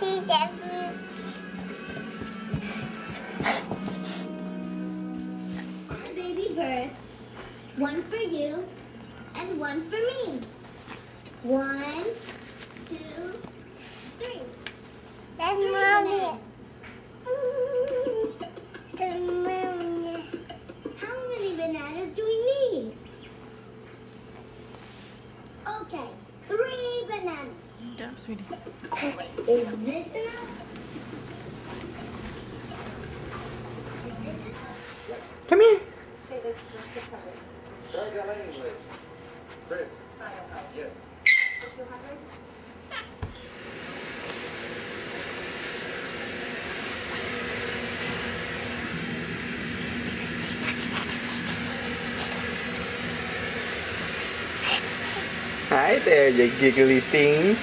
see them. Baby bird. One for you and one for me. One, bananas. Yeah, sweetie. Is this enough? Is this enough? Come here. Start that lane, please. Chris. Yes. Hi there, you giggly thing.